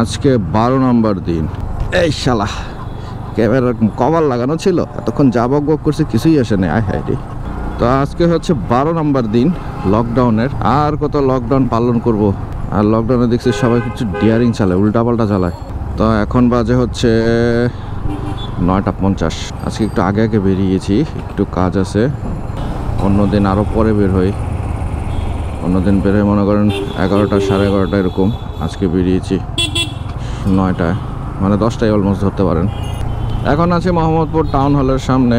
আজকে বারো নম্বর দিন। এই শালা, ক্যামেরার কভার লাগানো ছিল, এতক্ষণ যা বক বক করছে কিছুই আসে না আয় হায় তো আজকে হচ্ছে বারো নম্বর দিন লকডাউনের, আর কত লকডাউন পালন করব। আর লকডাউনে দেখছি সবাই কিছু ডিয়ারিং চালায়, উল্টাপাল্টা চালায়। তো এখন বাজে হচ্ছে নয়টা পঞ্চাশ। আজকে একটু আগে আগে বেরিয়েছি, একটু কাজ আছে। অন্যদিন আরও পরে বের হই। অন্যদিন বের হয়ে মনে করেন এগারোটা সাড়ে এগারোটা এরকম আজকে বেরিয়েছি। নয়টায় মানে দশটায় অলমোস্ট ধরতে পারেন। এখন আছে মোহাম্মদপুর টাউন হলের সামনে।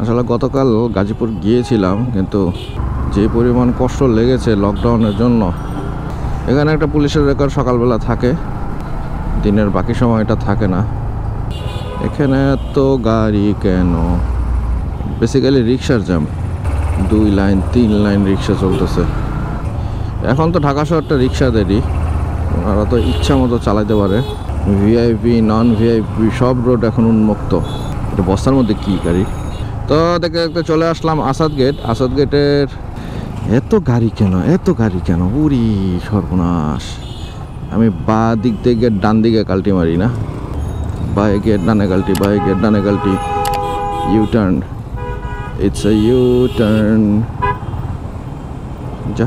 আসলে গতকাল গাজীপুর গিয়েছিলাম, কিন্তু যে পরিমাণ কষ্ট লেগেছে লকডাউনের জন্য, এখানে একটা পুলিশের রেকর্ড সকালবেলা থাকে, দিনের বাকি সময়টা থাকে না। এখানে তো গাড়ি কেন? বেসিক্যালি রিক্সার জ্যাম দুই লাইন তিন লাইন রিক্সা চলতেছে। এখন তো ঢাকা শহরটা রিক্সাদেরই ওনারা তো ইচ্ছা মতো চালাইতে পারে। ভিআইপি নন ভিআইপি সব রোড এখন উন্মুক্ত। এটা বস্তার মধ্যে কী গাড়ি? তো দেখতে দেখতে চলে আসলাম আসাদ গেট আসাদ গেটের এত গাড়ি কেন? এত গাড়ি কেন? উরি সর্বনাশ। আমি বা দিক থেকে ডান দিকে কাল্টি মারি না। বাই গেট ডানে কাল্টি বাই গেট ডানে কাল্টি U turn it's a U turn যা।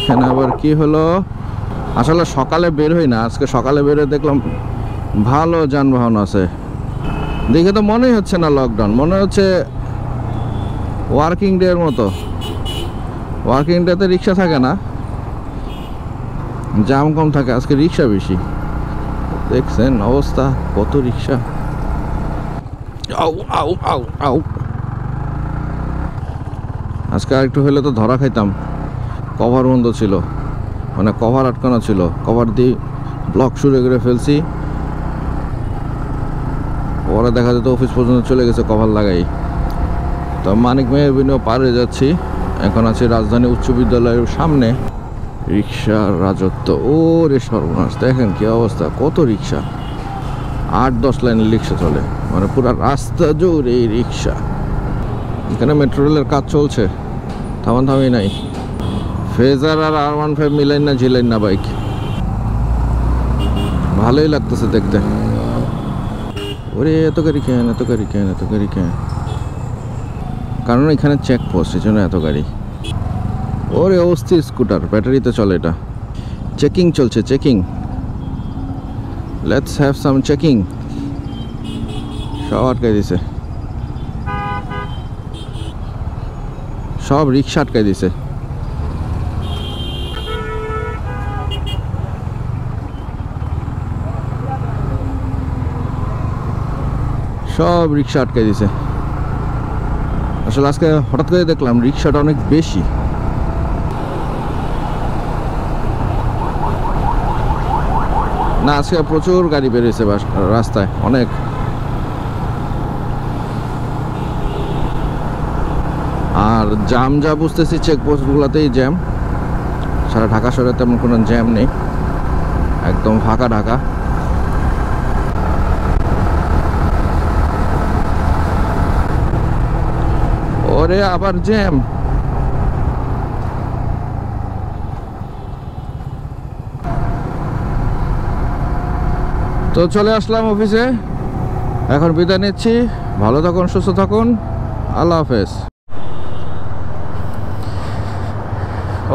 এখানে আবার কি হলো? আসলে সকালে বের হই না, আজকে সকালে বের দেখলাম ভালো যানবাহন আছে। দেখে তো মনেই হচ্ছে না লকডাউন মনে হচ্ছে ওয়ার্কিং ডে এর মতো। ওয়ার্কিং ডেতে রিক্সা থাকে না জাম কম থাকে, আজকে রিক্সা বেশি। দেখছেন অবস্থা, কত রিক্সা। আউ আউ আউ আউ। আজকে আর একটু হলে তো ধরা খাইতাম। কভার বন্ধ ছিল মানে কভার আটকানো ছিল। কভার দিয়ে ব্লক শুরু করে ফেলছি। পরে দেখা যেত অফিস পর্যন্ত চলে গেছে কভার লাগাই। তো মানিক মেহবিনও পার হয়ে যাচ্ছি। এখন আছি রাজধানী উচ্চ বিদ্যালয়ের সামনে। রিক্সার রাজত্ব। ও রে সর্বনাশ, দেখেন কি অবস্থা, কত রিক্সা। আট দশ লাইনের রিক্সা চলে মানে পুরো রাস্তা জুড়ে এই রিক্সা। এখানে মেট্রো রেলের কাজ চলছে, থামান থামি নাই। ফেজার আর আর ওয়ান ফাইভ মিলাইন না, ঝিলাইন না বাইক ভালোই লাগতেছে দেখতে। ওরে, এত গাড়ি কেন, এত গাড়ি কেন, এত গাড়ি কেন? কারণ এখানে চেক পোস্ট এই জন্য এত গাড়ি। ওরে অস্থির স্কুটার ব্যাটারিতে চলে এটা। চেকিং চলছে checking let's have some checking সব আটকাই দিছে। সব রিক্সা আটকাই দিছে। সব রিক্সা আটকে দিছে। আসলে আজকে হঠাৎ করে দেখলাম রিক্সাটা অনেক বেশি। না, আজকে প্রচুর গাড়ি বেরিয়েছে রাস্তায়, অনেক। আর জাম যা বুঝতেছি চেকপোস্টগুলোতেই জ্যাম। সারা ঢাকা শহরে তেমন কোনো জ্যাম নেই। একদম ফাঁকা ঢাকা। ওরে আবার জ্যাম। তো চলে আসলাম অফিসে। এখন বিদায় নিচ্ছি। ভালো থাকুন, সুস্থ থাকুন। আল্লাহ হাফেজ।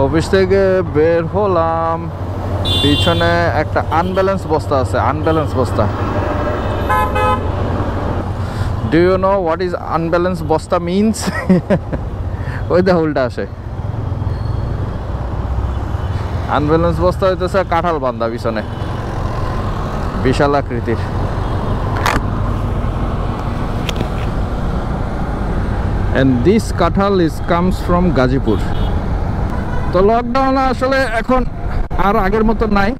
অফিস থেকে বের হলাম। পিছনে একটা আনব্যালেন্স বস্তা আছে আনব্যালেন্স বস্তা। You know what is unbalance বস্তা মিনস ওই দা উল্টা আসে। আনব্যালেন্স বস্তা হইতেছে কাঁঠাল বান্ধা পিছনে। বিশাল আকৃতির। And দিস কাঁঠাল ইজ comes from গাজীপুর। তো লকডাউন আসলে এখন আর আগের মতো নাই।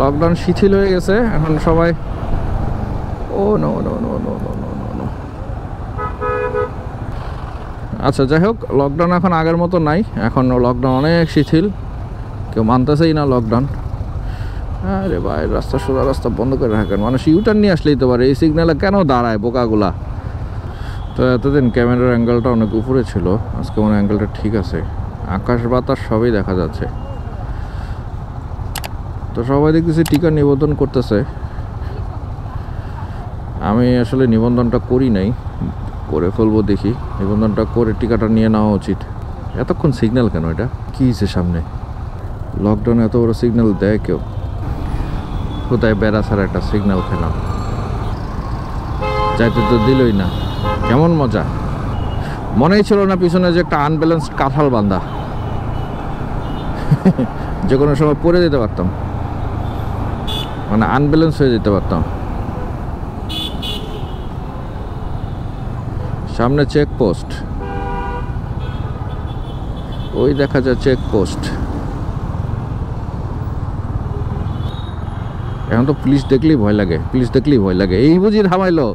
লকডাউন শিথিল হয়ে গেছে। এখন সবাই ও no no no no no no no no আচ্ছা যাই হোক লকডাউন এখন আগের মতো নাই। এখন লকডাউন অনেক শিথিল। কেউ মানতেছেই না লকডাউন আরে ভাই, রাস্তা সোজা রাস্তা বন্ধ করে রাখেন। মানুষ ইউটার্ন নিয়ে আসলেই তো পারে। এই সিগনালে কেন দাঁড়ায় বোকাগুলা? তো এতদিন ক্যামেরার অ্যাঙ্গেলটা অনেক উপরে ছিল। আজকে মনে অ্যাঙ্গেলটা ঠিক আছে। আকাশ বাতাস সবই দেখা যাচ্ছে। তো সবাই দেখতেছি টিকা নিবন্ধন করতেছে। আমি আসলে নিবন্ধনটা করি নাই। করে ফেলব দেখি। নিবন্ধনটা করে টিকাটা নিয়ে নেওয়া উচিত। এতক্ষণ সিগন্যাল কেন এটা? কী হিসে সামনে? লকডাউনে এত বড় সিগন্যাল দেয় কেউ? কোথায় বেড়া ছাড়া একটা সিগন্যাল খেলাম? যাইতে তো দিলই না। কেমন মজা? মনেই ছিল না পিছনে যে একটা আনব্যালেন্সড কাঁঠাল বান্ধা যে কোনো সময় পড়ে যেতে পারতাম। মানে আনব্যালেন্স হয়ে যেতে পারতাম। সামনে চেক পোস্ট ওই দেখা যায় চেক পোস্ট এখন তো পুলিশ দেখলেই ভয় লাগে, পুলিশ দেখলেই ভয় লাগে। এই বুঝি থামাইলো।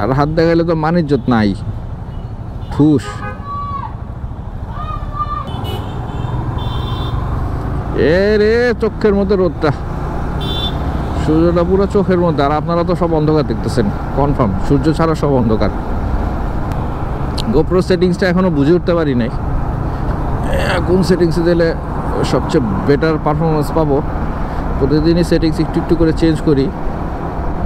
আর হাত দেখাইলে তো মানিজ্যত নাই। ঠুস। এ রে, চোখের মধ্যে রোদটা। সূর্যটা পুরো চোখের মধ্যে, আর আপনারা তো সব অন্ধকার দেখতেছেন। কনফার্ম, সূর্য ছাড়া সব অন্ধকার। গোপ্রো সেটিংসটা এখনও বুঝে উঠতে পারি নাই। কোন সেটিংসে দিলে সবচেয়ে বেটার পারফরমেন্স পাবো? প্রতিদিনই সেটিংস একটু একটু করে চেঞ্জ করি।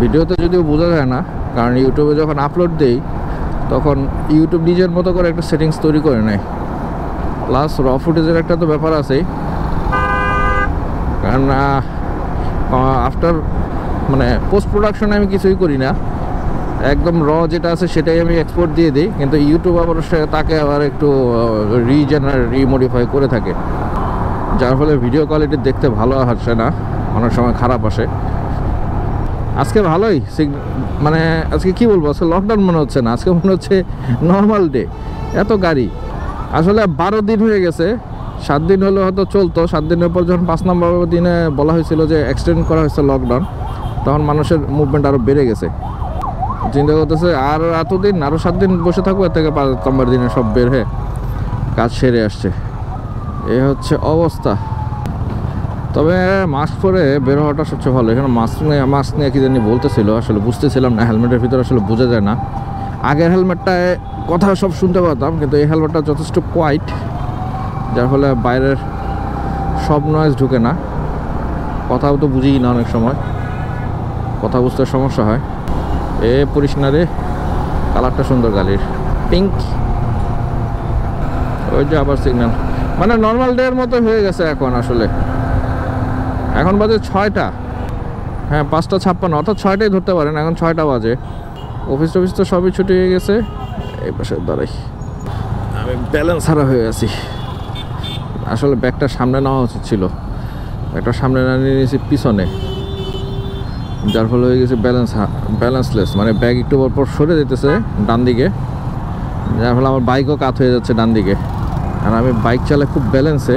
ভিডিওতে যদিও বোঝা যায় না, কারণ ইউটিউবে যখন আপলোড দেই, তখন ইউটিউব নিজের মতো করে একটা সেটিংস তৈরি করে নেয়। প্লাস র ফুটেজের একটা তো ব্যাপার আছেই। কারণ আফটার মানে পোস্ট প্রোডাকশনে আমি কিছুই করি না। একদম র যেটা আছে সেটাই আমি এক্সপোর্ট দিয়ে দিই। কিন্তু ইউটিউব আবার তাকে আবার একটু রিজেনার রিমোডিফাই করে থাকে। যার ফলে ভিডিও কোয়ালিটি দেখতে ভালো আসে না, অনেক সময় খারাপ আসে। আজকে ভালোই মানে আজকে কি বলব, আজকে লকডাউন মনে হচ্ছে না, আজকে মনে হচ্ছে নর্মাল ডে এত গাড়ি। আসলে বারো দিন হয়ে গেছে, সাত দিন হলে হয়তো চলতো, সাত দিনের পর যখন পাঁচ নম্বর দিনে বলা হয়েছিল যে এক্সটেন্ড করা হয়েছে লকডাউন তখন মানুষের মুভমেন্ট আরও বেড়ে গেছে। চিন্তা করতেছে, আর এতদিন আরও সাত দিন বসে থাকব, এর থেকে পাঁচ দিনে সব বের হয়ে কাজ সেরে আসছে। এ হচ্ছে অবস্থা। তবে মাস্ক পরে বের হওয়াটা সবচেয়ে ভালো। এখানে মাস্ক নিয়ে মাস্ক নিয়ে কি জানি বলতেছিল, আসলে বুঝতেছিলাম না, হেলমেটের ভিতরে আসলে বোঝা যায় না। আগের হেলমেটটায় কথা সব শুনতে পারতাম, কিন্তু এই হেলমেটটা যথেষ্ট কোয়াইট যার ফলে বাইরের সব নয়েজ ঢুকে না। কথাও তো বুঝি না অনেক সময়। কথা বুঝতে সমস্যা হয়। এ পরিস না রে কালারটা সুন্দর গাড়ির পিঙ্ক ওই যে আবার সিগন্যাল মানে নর্মাল ডে এর মতো হয়ে গেছে এখন আসলে। এখন বাজে ছয়টা। হ্যাঁ পাঁচটা ছাপ্পান্ন। অর্থাৎ ছয়টাই ধরতে পারেন, এখন ছয়টা বাজে। অফিস টফিস তো সবই ছুটি হয়ে গেছে। এই পাশে দাঁড়াই। আমি ব্যালেন্স হারা হয়ে আছি। আসলে ব্যাগটা সামনে নেওয়া উচিত ছিল। একটা সামনে না নিয়ে নিয়েছি পিছনে। যার ফলে হয়ে গেছে ব্যালেন্স ব্যালেন্সলেস মানে ব্যাগ একটু পর পর সরে যেতেছে ডান দিকে। যার ফলে আমার বাইকও কাত হয়ে যাচ্ছে ডান দিকে। আর আমি বাইক চালাই খুব ব্যালেন্সে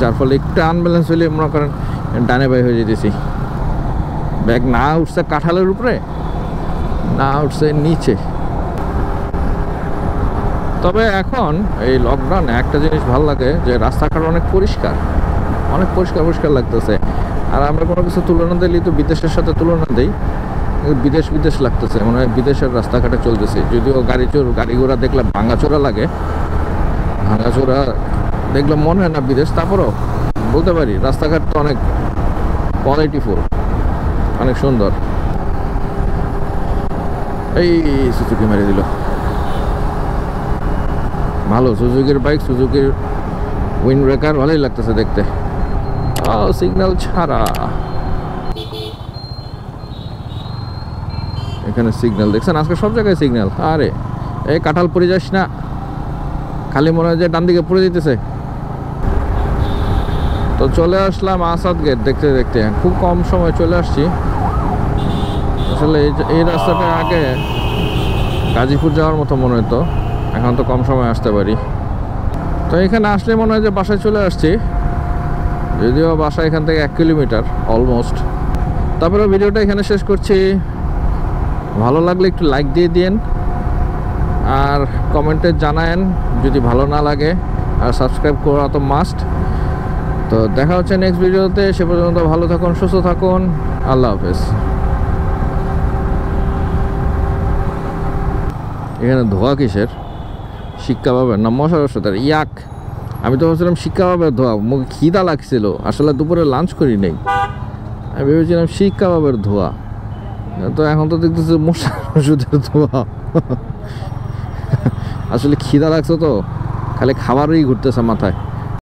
যার ফলে একটু আনব্যালেন্স হলে মনে করেন ডানে বাই হয়ে যেতেছি ব্যাগ না উঠছে কাঁঠালের উপরে, না উঠছে নিচে। তবে এখন এই লকডাউনে একটা জিনিস ভালো লাগে যে রাস্তাঘাট অনেক পরিষ্কার অনেক পরিষ্কার পরিষ্কার লাগতেছে। আর আমরা কোনো কিছু তুলনা দিলেই তো বিদেশের সাথে তুলনা দিই। বিদেশ বিদেশ লাগতেছে, মনে হয় বিদেশের রাস্তাঘাটে চলতেছে। যদিও গাড়ি চোর, গাড়ি ঘোড়া দেখলে ভাঙাচোরা লাগে। ভাঙাচোরা দেখলে মনে হয় না বিদেশ, তারপরও বলতে পারি, রাস্তাঘাট তো অনেক কোয়ালিটিফুল অনেক সুন্দর। এই সুজুকি মেরে দিল। ভালো, সুজুকির বাইক সুজুকির উইন্ড ব্রেকার ভালোই লাগতেছে দেখতে। সিগন্যাল ছাড়া। এখানে সিগন্যাল দেখছেন? আজকে সব জায়গায় সিগন্যাল আরে এই কাঁঠাল পড়ে যাস না। খালি মনে হয় যে ডান দিকে পড়ে দিতেছে। তো চলে আসলাম আসাদ গেট দেখতে দেখতে। খুব কম সময় চলে আসছি। আসলে এই রাস্তাটা আগে গাজীপুর যাওয়ার মতো মনে হতো এখন তো কম সময় আসতে পারি। তো এখানে আসলে মনে হয় যে বাসায় চলে আসছি। যদিও বাসা এখান থেকে এক কিলোমিটার অলমোস্ট তারপরে ভিডিওটা এখানে শেষ করছি। ভালো লাগলে একটু লাইক দিয়ে দিন আর কমেন্টে জানায়েন, যদি ভালো না লাগে। আর সাবস্ক্রাইব করা তো মাস্ট তো দেখা হচ্ছে নেক্সট ভিডিওতে সে পর্যন্ত ভালো থাকুন, সুস্থ থাকুন। আল্লাহ হাফেজ। এখানে ধোয়া কিসের? শিক্ষা পাবেন না, মশার ওষুধের ইয়াক। আমি তো ভাবছিলাম, শিক্ষা পাবে ধোয়া, মুখে খিদা লাগছিল, আসলে দুপুরে লাঞ্চ করি নাই। আমি ভেবেছিলাম, শিক্ষা পাবে ধোয়া। তো এখন তো দেখতেছি মশার ওষুধের ধোয়া। আসলে খিদা লাগছে তো, খালি খাবারই ঘুরতেছে মাথায়।